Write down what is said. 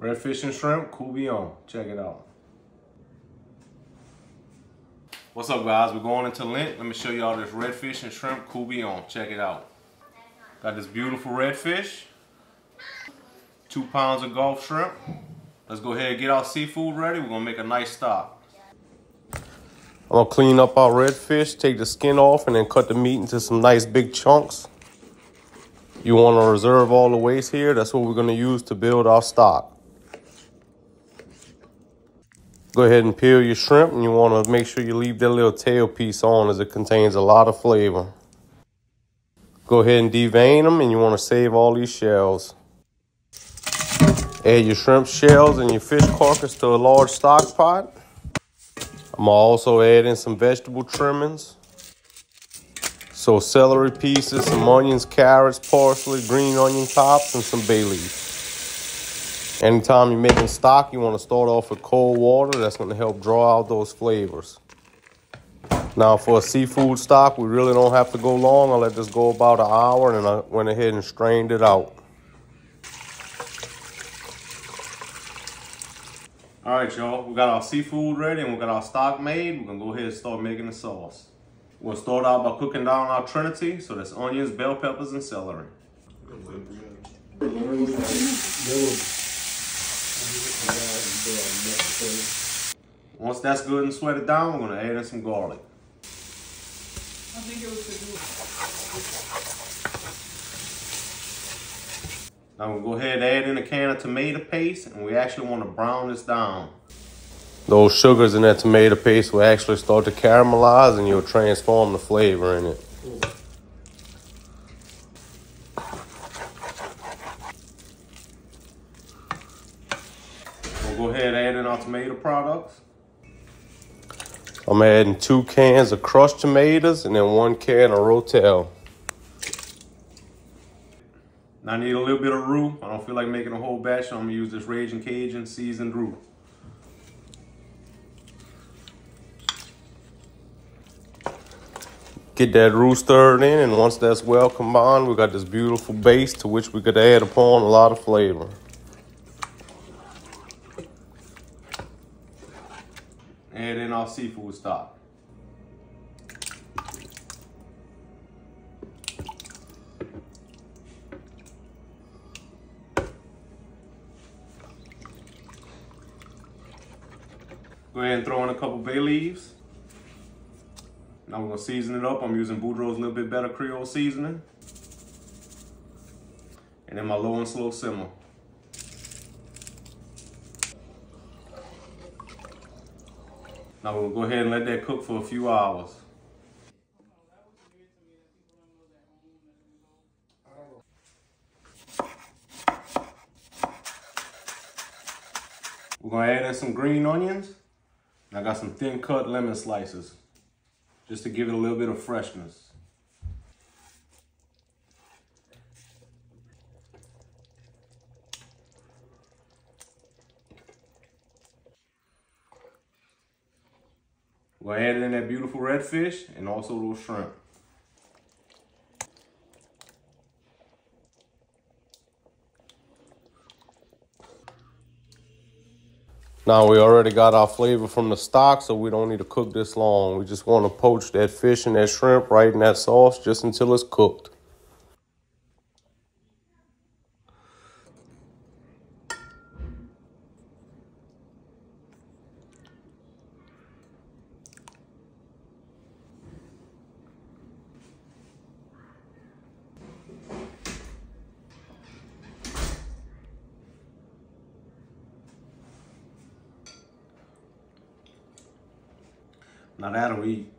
Redfish and shrimp, courtbouillon. Check it out. What's up guys? We're going into Lent. Let me show y'all this redfish and shrimp courtbouillon. Check it out. Got this beautiful redfish. Two pounds of Gulf shrimp. Let's go ahead and get our seafood ready. We're gonna make a nice stock. I'm gonna clean up our redfish, take the skin off, and then cut the meat into some nice big chunks. You wanna reserve all the waste here. That's what we're gonna use to build our stock. Go ahead and peel your shrimp and you want to make sure you leave that little tail piece on as it contains a lot of flavor. Go ahead and devein them and you want to save all these shells. Add your shrimp shells and your fish carcass to a large stock pot. I'm also adding some vegetable trimmings. So celery pieces, some onions, carrots, parsley, green onion tops, and some bay leaves. Anytime you're making stock, you want to start off with cold water. That's going to help draw out those flavors. Now for a seafood stock, we really don't have to go long. I let this go about an hour and I went ahead and strained it out. All right, y'all, we got our seafood ready and we got our stock made. We're gonna go ahead and start making the sauce. We'll start out by cooking down our trinity. So that's onions, bell peppers, and celery. Once that's good and sweated down, we're gonna add in some garlic. Now we'll go ahead and add in a can of tomato paste and we actually want to brown this down. Those sugars in that tomato paste will actually start to caramelize and you'll transform the flavor in it. We'll go ahead and add in our tomato products. I'm adding two cans of crushed tomatoes and then one can of Rotel. Now I need a little bit of roux. I don't feel like making a whole batch, so I'm gonna use this Raging Cajun seasoned roux. Get that roux stirred in, and once that's well combined, we got this beautiful base to which we could add upon a lot of flavor. Add in our seafood stock. Go ahead and throw in a couple bay leaves. Now we're gonna season it up. I'm using Boudreaux's Little Bit Better Creole seasoning. And then my low and slow simmer. Now we'll go ahead and let that cook for a few hours. We're gonna add in some green onions. I got some thin cut lemon slices just to give it a little bit of freshness. We'll add in that beautiful red fish and also those shrimp. Now we already got our flavor from the stock, so we don't need to cook this long. We just want to poach that fish and that shrimp right in that sauce just until it's cooked. Not out of.